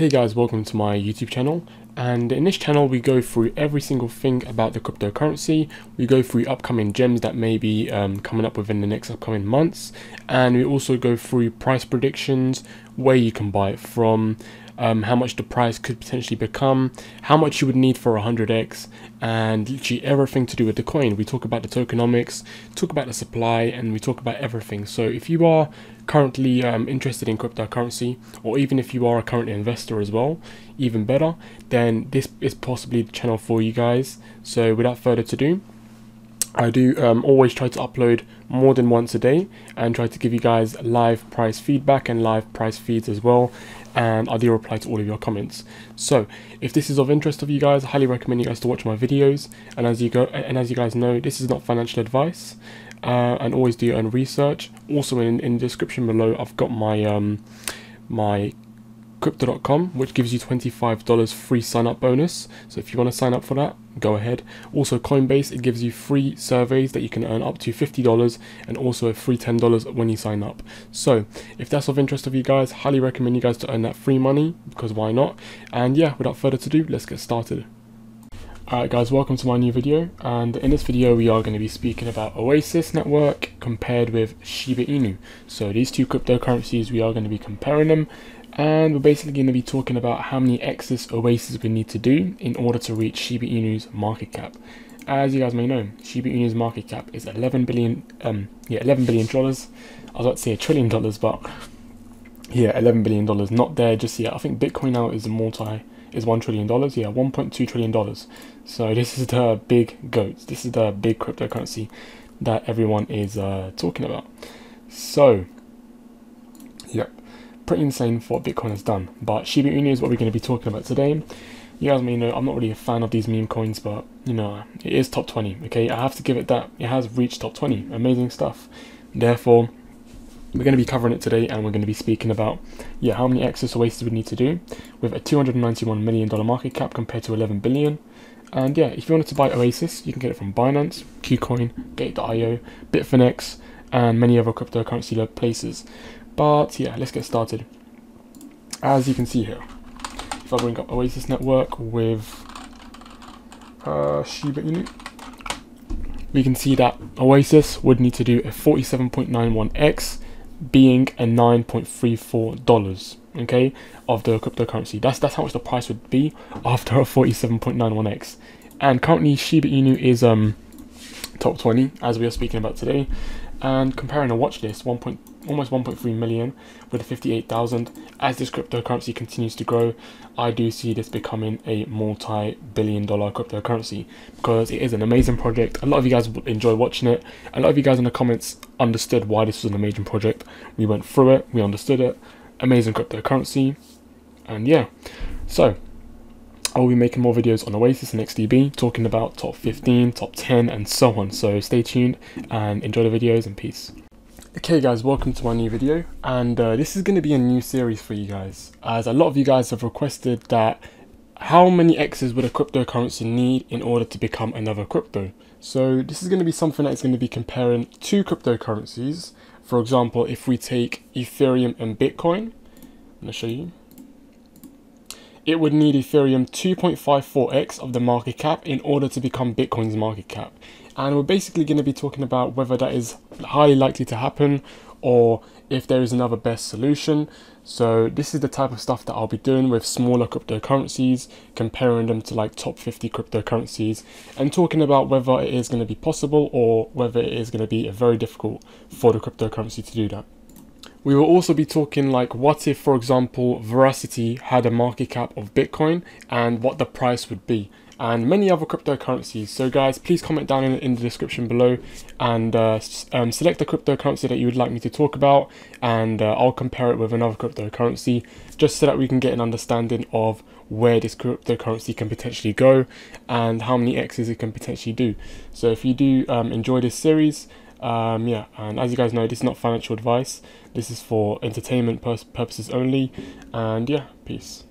Okay guys, welcome to my YouTube channel. And in this channel we go through every single thing about the cryptocurrency, we go through upcoming gems that may be um, coming up within the next upcoming months. And we also go through price predictions, where you can buy it from, um, how much the price could potentially become, how much you would need for 100x, and literally everything to do with the coin. We talk about the tokenomics, talk about the supply, and we talk about everything. So if you are currently um, interested in cryptocurrency, or even if you are a current investor as well, even better, then this is possibly the channel for you guys. So without further ado, I do um, always try to upload more than once a day and try to give you guys live price feedback and live price feeds as well and I do reply to all of your comments. So if this is of interest of you guys, I highly recommend you guys to watch my videos and as you go and as you guys know this is not financial advice uh, and always do your own research. Also in, in the description below I've got my um, my crypto.com which gives you $25 free sign up bonus. So if you want to sign up for that go ahead. Also coinbase it gives you free surveys that you can earn up to $50 and also a free $10 when you sign up. So if that's of interest of you guys highly recommend you guys to earn that free money because why not? And yeah without further ado let's get started. Alright guys, welcome to my new video. And in this video we are going to be speaking about Oasis network compared with Shiba Inu. So these two cryptocurrencies we are going to be comparing them and we're basically going to be talking about how many X's Oasis we need to do in order to reach Shiba Inu's market cap. As you guys may know, Shiba Inu's market cap is 11 billion, um, yeah, 11 billion dollars. I was about to say a trillion dollars, but yeah, 11 billion dollars. Not there just yet. I think Bitcoin now is a multi, is one trillion dollars. Yeah, 1.2 trillion dollars. So this is the big goats. This is the big cryptocurrency that everyone is uh, talking about. So, pretty insane for what Bitcoin has done. But Shiba Inu is what we're going to be talking about today. You guys may know I'm not really a fan of these meme coins, but you know, it is top 20. Okay, I have to give it that. It has reached top 20. Amazing stuff. Therefore, we're going to be covering it today and we're going to be speaking about yeah how many X's Oasis we need to do with a 291 million dollar market cap compared to 11 billion and yeah if you wanted to buy Oasis you can get it from Binance, KuCoin, Gate.io, Bitfinex and many other cryptocurrency places but yeah, let's get started. As you can see here, if I bring up Oasis Network with uh, Shiba Inu, we can see that Oasis would need to do a 47.91x being a 9.34 dollars okay of the cryptocurrency. That's that's how much the price would be after a 47.91x and currently Shiba Inu is um top 20 as we are speaking about today and comparing a watch list 1 almost 1.3 million with 58,000. As this cryptocurrency continues to grow, I do see this becoming a multi-billion dollar cryptocurrency because it is an amazing project. A lot of you guys enjoy watching it. A lot of you guys in the comments understood why this was an amazing project. We went through it, we understood it. Amazing cryptocurrency. And yeah, so I will be making more videos on Oasis and XDB, talking about top 15, top 10, and so on. So stay tuned and enjoy the videos and peace. Okay guys, welcome to my new video and uh, this is going to be a new series for you guys as a lot of you guys have requested that how many X's would a cryptocurrency need in order to become another crypto. So this is going to be something that's going to be comparing two cryptocurrencies. For example, if we take Ethereum and Bitcoin, I'm going to show you. It would need Ethereum 2.54x of the market cap in order to become Bitcoin's market cap and we're basically going to be talking about whether that is highly likely to happen or if there is another best solution. So this is the type of stuff that I'll be doing with smaller cryptocurrencies, comparing them to like top 50 cryptocurrencies and talking about whether it is going to be possible or whether it is going to be a very difficult for the cryptocurrency to do that. We will also be talking like what if for example Verasity had a market cap of Bitcoin and what the price would be and many other cryptocurrencies. So guys, please comment down in, in the description below and uh, um, select the cryptocurrency that you would like me to talk about and uh, I'll compare it with another cryptocurrency just so that we can get an understanding of where this cryptocurrency can potentially go and how many X's it can potentially do. So if you do um, enjoy this series, um, yeah, and as you guys know, this is not financial advice. This is for entertainment purposes only. And yeah, peace.